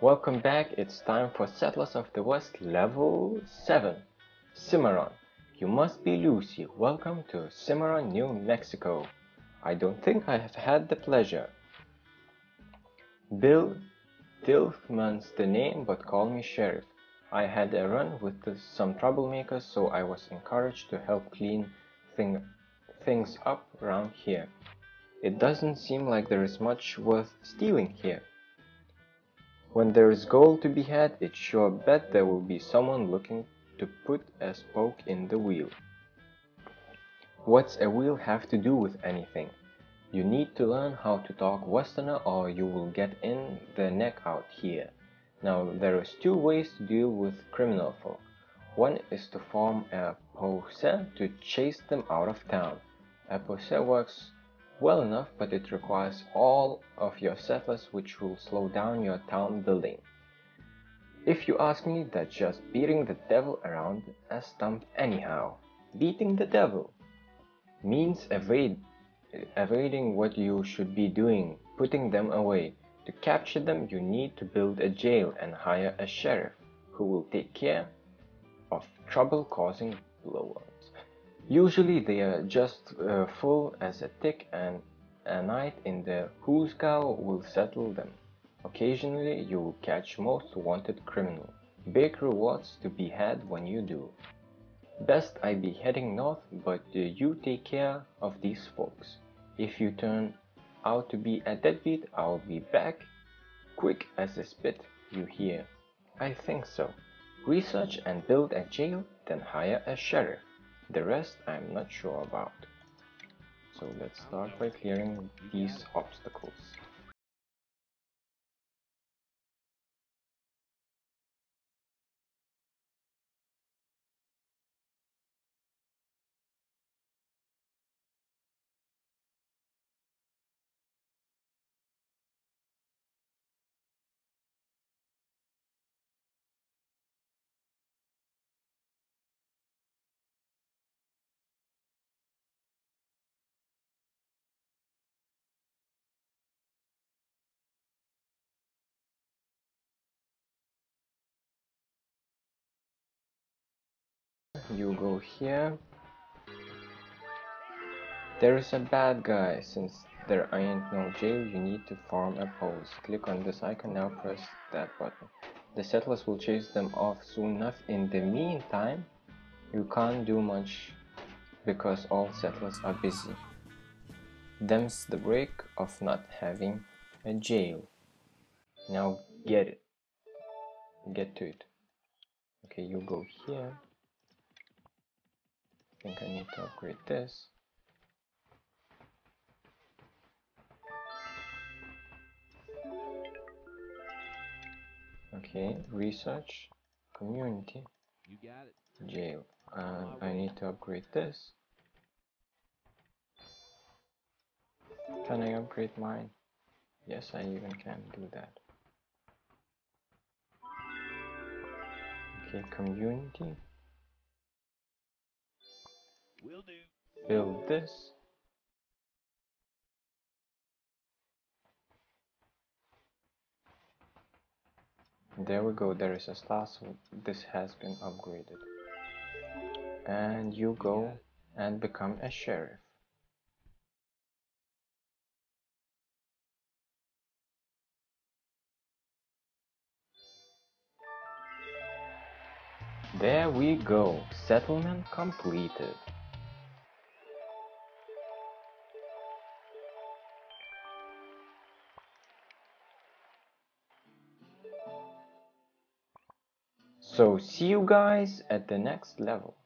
Welcome back, it's time for Settlers of the West level 7. Cimarron. You must be Lucy. Welcome to Cimarron, New Mexico. I don't think I have had the pleasure. Bill Tilghman's the name, but call me Sheriff. I had a run with the, some troublemakers, so I was encouraged to help clean thing, things up around here. It doesn't seem like there is much worth stealing here. When there is gold to be had, it's sure bet there will be someone looking to put a spoke in the wheel. What's a wheel have to do with anything? You need to learn how to talk Westerner or you will get in the neck out here. Now, there is two ways to deal with criminal folk. One is to form a posse to chase them out of town. A posse works well enough, but it requires all of your settlers, which will slow down your town building. If you ask me, that's just beating the devil around a stump anyhow. Beating the devil means evade, evading what you should be doing, putting them away. To capture them, you need to build a jail and hire a sheriff who will take care of trouble causing blowouts. Usually they are just uh, full as a tick and a night in the hoosgow will settle them. Occasionally you will catch most wanted criminal. Big rewards to be had when you do. Best I be heading north, but uh, you take care of these folks. If you turn out to be a deadbeat, I'll be back quick as a spit, you hear. I think so. Research and build a jail, then hire a sheriff. The rest I'm not sure about. So let's start by clearing these obstacles. You go here. There is a bad guy. Since there ain't no jail, you need to form a pose. Click on this icon, now press that button. The settlers will chase them off soon enough. In the meantime, you can't do much because all settlers are busy. Them's the break of not having a jail. Now get it. Get to it. Okay, you go here. I think I need to upgrade this. Okay, research, community, You got it. jail. And uh, I need to upgrade this. Can I upgrade mine? Yes, I even can do that. Okay, community. Will do. build this. There we go. There is a star so this has been upgraded. And you go and become a sheriff. There we go. Settlement completed So see you guys at the next level.